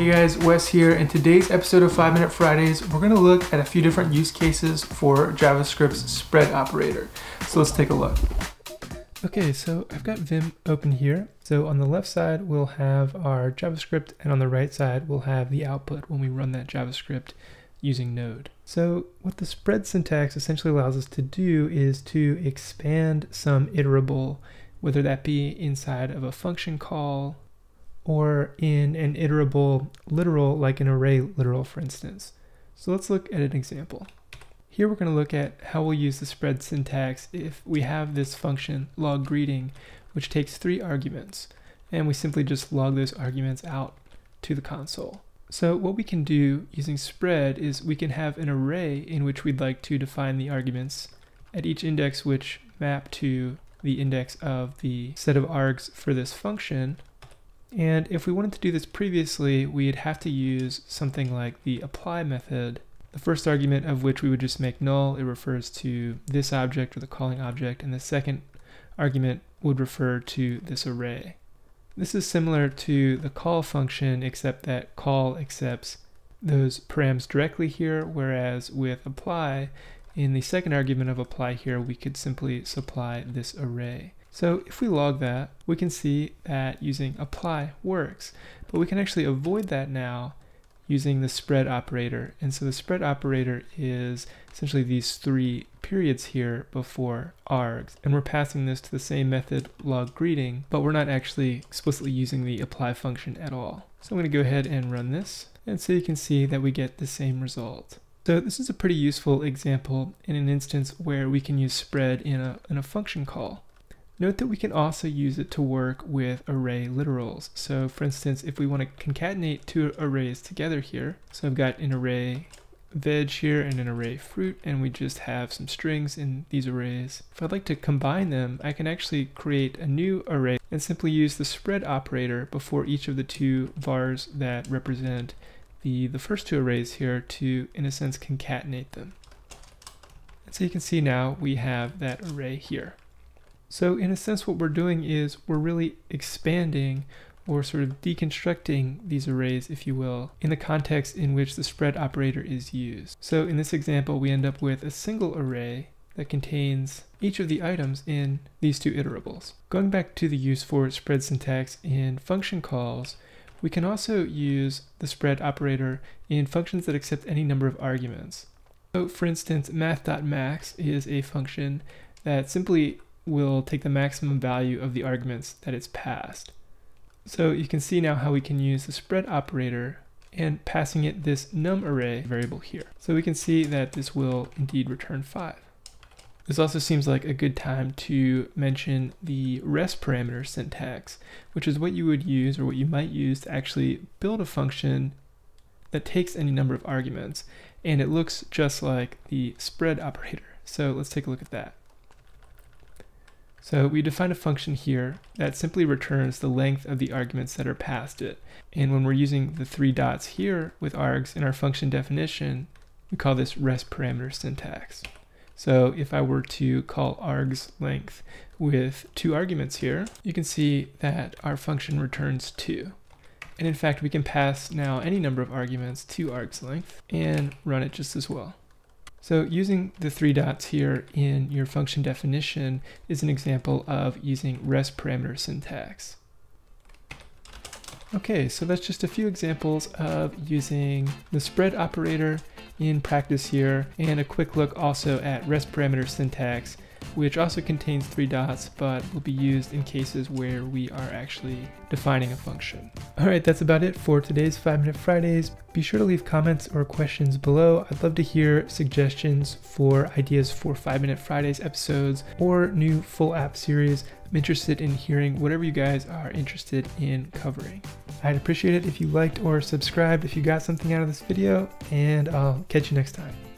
Hey guys, Wes here. In today's episode of 5 Minute Fridays, we're going to look at a few different use cases for JavaScript's spread operator. So let's take a look. Okay, so I've got Vim open here. So on the left side, we'll have our JavaScript, and on the right side, we'll have the output when we run that JavaScript using Node. So what the spread syntax essentially allows us to do is to expand some iterable, whether that be inside of a function call or in an iterable literal like an array literal for instance. So let's look at an example. Here we're going to look at how we'll use the spread syntax if we have this function log greeting which takes three arguments and we simply just log those arguments out to the console. So what we can do using spread is we can have an array in which we'd like to define the arguments at each index which map to the index of the set of args for this function. And if we wanted to do this previously, we'd have to use something like the apply method, the first argument of which we would just make null. It refers to this object or the calling object, and the second argument would refer to this array. This is similar to the call function except that call accepts those params directly here, whereas with apply, in the second argument of apply here, we could simply supply this array. So if we log that, we can see that using apply works, but we can actually avoid that now using the spread operator. And so the spread operator is essentially these three periods here before args. And we're passing this to the same method log greeting, but we're not actually explicitly using the apply function at all. So I'm going to go ahead and run this. And so you can see that we get the same result. So this is a pretty useful example in an instance where we can use spread in a, in a function call. Note that we can also use it to work with array literals. So for instance, if we want to concatenate two arrays together here, so I've got an array veg here and an array fruit, and we just have some strings in these arrays. If I'd like to combine them, I can actually create a new array and simply use the spread operator before each of the two vars that represent the, the first two arrays here to, in a sense, concatenate them. And so you can see now we have that array here. So in a sense, what we're doing is we're really expanding or sort of deconstructing these arrays, if you will, in the context in which the spread operator is used. So in this example, we end up with a single array that contains each of the items in these two iterables. Going back to the use for spread syntax in function calls, we can also use the spread operator in functions that accept any number of arguments. So for instance, math.max is a function that simply will take the maximum value of the arguments that it's passed. So you can see now how we can use the spread operator and passing it this num array variable here. So we can see that this will indeed return 5. This also seems like a good time to mention the rest parameter syntax, which is what you would use or what you might use to actually build a function that takes any number of arguments. And it looks just like the spread operator. So let's take a look at that. So we define a function here that simply returns the length of the arguments that are passed it. And when we're using the three dots here with args in our function definition, we call this rest parameter syntax. So if I were to call args length with two arguments here, you can see that our function returns two. And in fact, we can pass now any number of arguments to args length and run it just as well. So using the three dots here in your function definition is an example of using rest parameter syntax. Okay, so that's just a few examples of using the spread operator in practice here and a quick look also at rest parameter syntax which also contains three dots, but will be used in cases where we are actually defining a function. All right, that's about it for today's 5 Minute Fridays. Be sure to leave comments or questions below. I'd love to hear suggestions for ideas for 5 Minute Fridays episodes or new full app series. I'm interested in hearing whatever you guys are interested in covering. I'd appreciate it if you liked or subscribed if you got something out of this video, and I'll catch you next time.